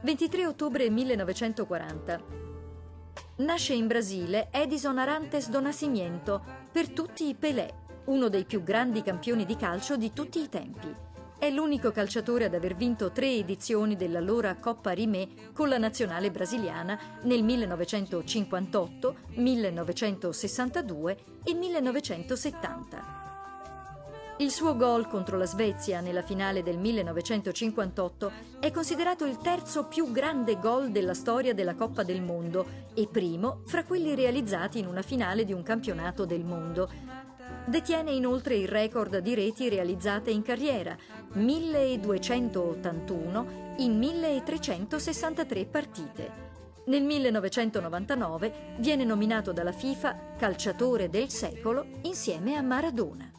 23 ottobre 1940. Nasce in Brasile Edison Arantes do Nascimento, per tutti i Pelé, uno dei più grandi campioni di calcio di tutti i tempi. È l'unico calciatore ad aver vinto tre edizioni dell'allora Coppa Rimé con la nazionale brasiliana nel 1958, 1962 e 1970. Il suo gol contro la Svezia nella finale del 1958 è considerato il terzo più grande gol della storia della Coppa del Mondo e primo fra quelli realizzati in una finale di un campionato del mondo. Detiene inoltre il record di reti realizzate in carriera, 1281 in 1363 partite. Nel 1999 viene nominato dalla FIFA calciatore del secolo insieme a Maradona.